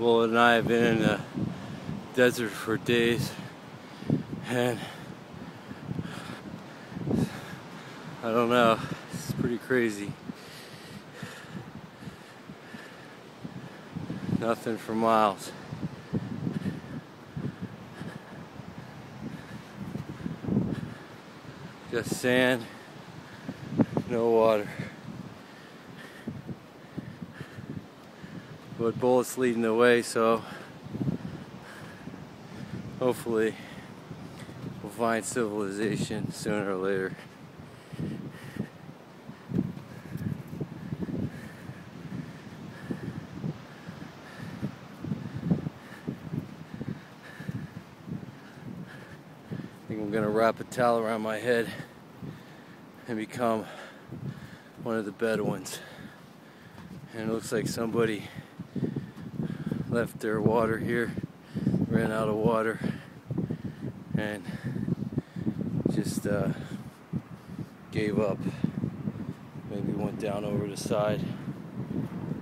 Will and I have been in the desert for days, and I don't know, it's pretty crazy. Nothing for miles. Just sand, no water. But bullets leading the way, so hopefully we'll find civilization sooner or later. I think I'm gonna wrap a towel around my head and become one of the Bedouins. And it looks like somebody left their water here, ran out of water, and just uh, gave up. Maybe went down over the side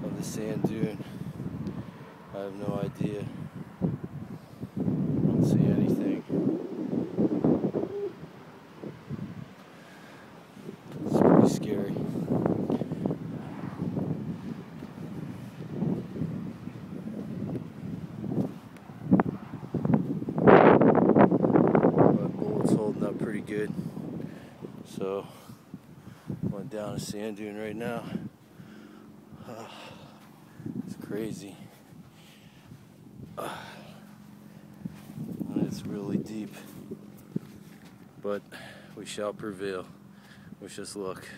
of the sand dune. I have no idea. Don't see anything. It's pretty scary. But bullet's holding up pretty good. So, went down a sand dune right now. Ah, it's crazy. And it's really deep. But we shall prevail. Wish us luck.